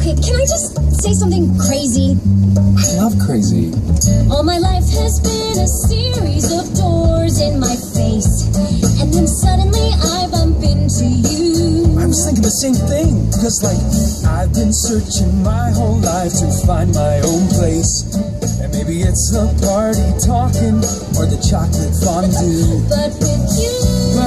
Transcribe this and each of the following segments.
Okay, can I just say something crazy? I love crazy. All my life has been a series of doors in my face. And then suddenly I bump into you. I was thinking the same thing. Because, like, I've been searching my whole life to find my own place. And maybe it's the party talking or the chocolate fondue. But with you,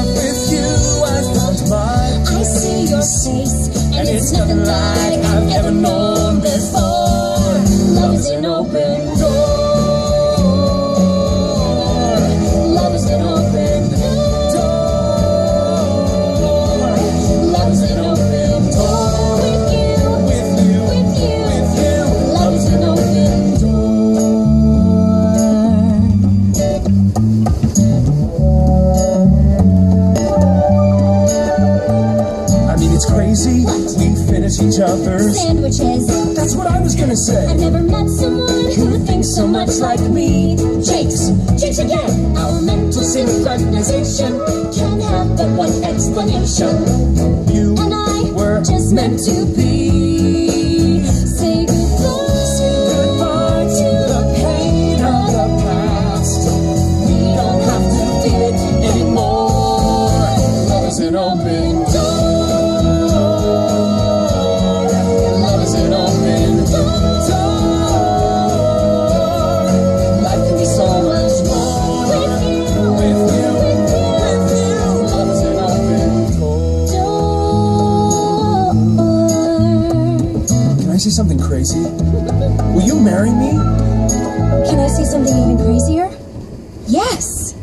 I mean, it's crazy. We finish each other's. Sandwiches. That's what I was gonna say. I've never met someone who thinks so much like me. Jakes, Jakes again. Our mental synchronization can have but one explanation. something crazy? Will you marry me? Can I see something even crazier? Yes!